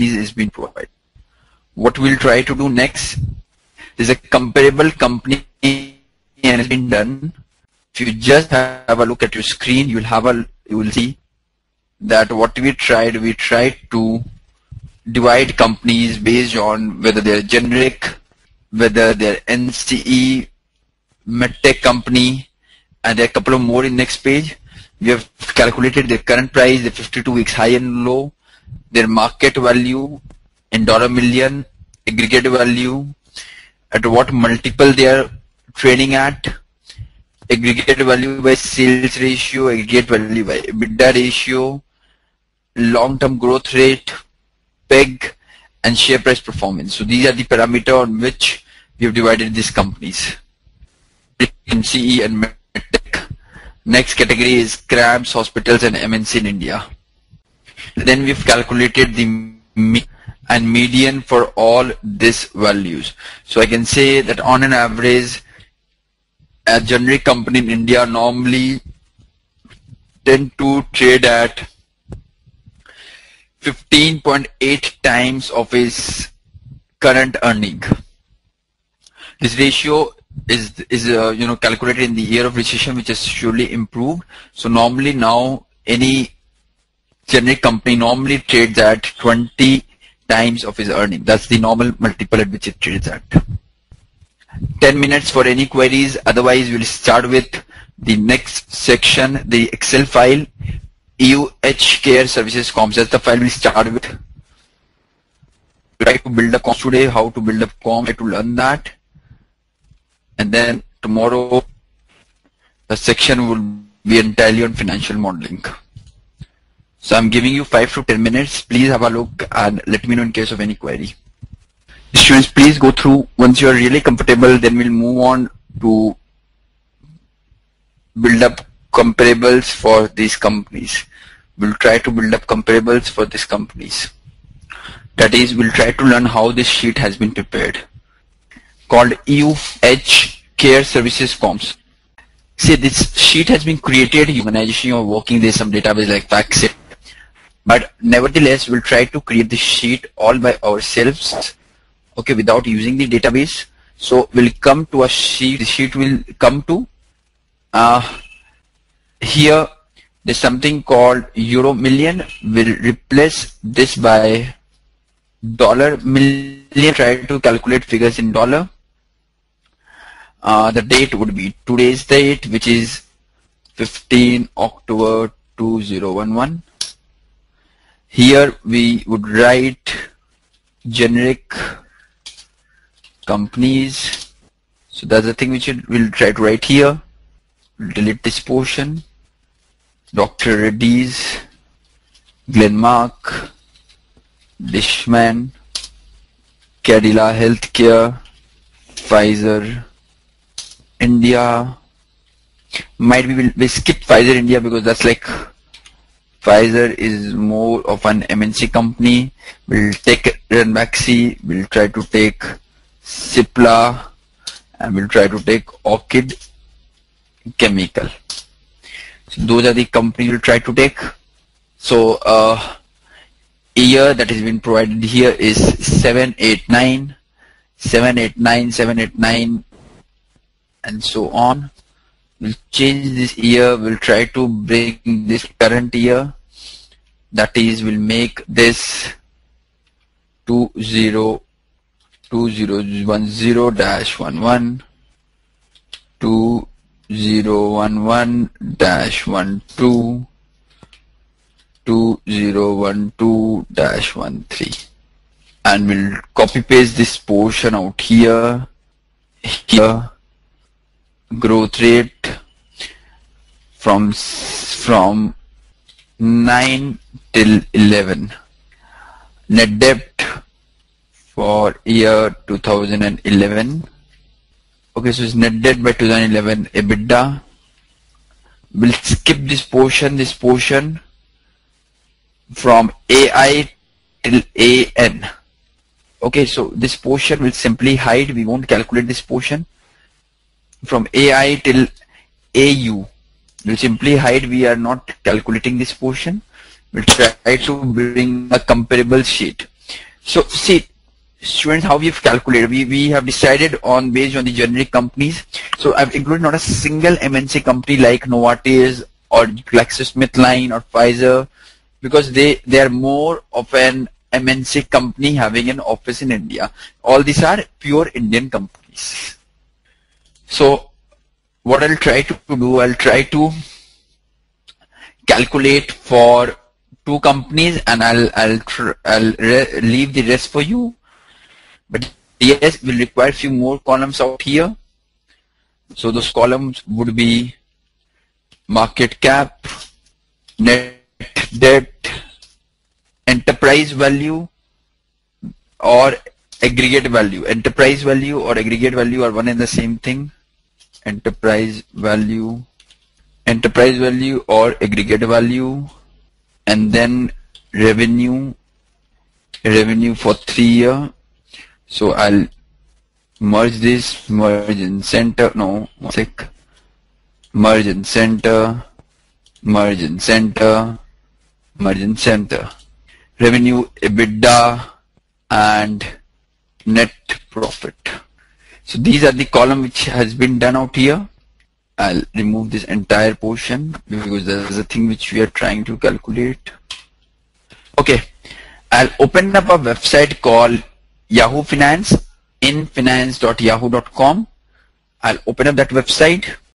companies is being provided. What we'll try to do next is a comparable company and has been done. If you just have a look at your screen, you'll have a you will see that what we tried, we tried to divide companies based on whether they're generic, whether they're NCE, medtech company, and there are a couple of more in next page. We have calculated their current price, the 52 weeks high and low, their market value in dollar million, aggregate value, at what multiple they are trading at, aggregate value by sales ratio, aggregate value by EBITDA ratio, long-term growth rate, PEG, and share price performance. So these are the parameter on which we have divided these companies. NCE and. Next category is CRAMS, hospitals, and MNC in India. Then we've calculated the mean and median for all these values. So I can say that on an average, a generic company in India normally tend to trade at 15.8 times of his current earning. This ratio is is uh, you know calculated in the year of recession, which has surely improved. So normally now any generic company normally trades at 20 times of his earning. That's the normal multiple at which it trades at. 10 minutes for any queries. Otherwise, we'll start with the next section, the Excel file, EUH Care Services Comps. That's the file we start with. Try to build a comps today, how to build a comps, try to learn that. And then tomorrow, the section will be entirely on financial modeling. So I'm giving you 5 to 10 minutes. Please have a look and let me know in case of any query. Students, please go through. Once you're really comfortable, then we'll move on to build up comparables for these companies. We'll try to build up comparables for these companies. That is, we'll try to learn how this sheet has been prepared. Called EUH Care Services Comps. See, this sheet has been created, organization you're working, there's some database like FactSet. But nevertheless, we'll try to create the sheet all by ourselves, okay, without using the database. So we'll come to a sheet, the sheet will come to, uh, here there's something called euro million, we'll replace this by dollar million, try to calculate figures in dollar. Uh, the date would be today's date, which is 15 October 2011. Here we would write generic companies. So that's the thing which we'll try to write here. We'll delete this portion. Dr. Reddy's, Glenmark, Dishman, Cadila Healthcare, Pfizer, India. Might be we'll, we'll skip Pfizer India because that's like Pfizer is more of an MNC company. We'll take Ranbaxy, we'll try to take Cipla, and we'll try to take Orchid Chemical. So those are the companies we'll try to take. So uh, year that has been provided here is 789, 789, 789, and so on. We'll change this year. We'll try to bring this current year. That is, we'll make this 20 2010 dash 11 2011 dash 12 2012 dash 13 and we'll copy paste this portion out here here growth rate from from 9 till 11 net debt for year 2011 okay so it's net debt by 2011 EBITDA. We'll skip this portion this portion from AI till AN okay so this portion will simply hide. We won't calculate this portion. From AI till AU. We'll simply hide, we are not calculating this portion. We'll try to bring a comparable sheet. So see, students, how we've calculated, we, we have decided on based on the generic companies. So I've included not a single MNC company like Novartis or GlaxoSmithKline or Pfizer because they, they are more of an MNC company having an office in India. All these are pure Indian companies. So what I'll try to do, I'll try to calculate for two companies and I'll I'll I'll leave the rest for you. But yes, we'll require a few more columns out here. So those columns would be market cap, net debt, enterprise value, or aggregate value. Enterprise value or aggregate value are one and the same thing. Enterprise value, enterprise value or aggregate value, and then revenue, revenue for three year. So I'll merge this, merge in center, no, sec, merge in center, merge in center, merge in center. Revenue, EBITDA, and net profit. So these are the column which has been done out here. I'll remove this entire portion because there's a thing which we are trying to calculate. Okay, I'll open up a website called Yahoo Finance in finance.yahoo.com. I'll open up that website